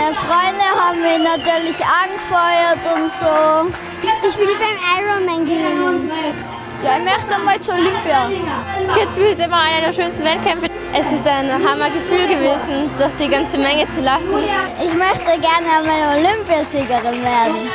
Meine Freunde haben mich natürlich angefeuert und so. Ich will beim Ironman gewinnen. Ja, ich möchte mal zur Olympia. Kitzbühel ist immer einer der schönsten Wettkämpfe. Es ist ein Hammergefühl gewesen, durch die ganze Menge zu laufen. Ich möchte gerne einmal Olympiasiegerin werden.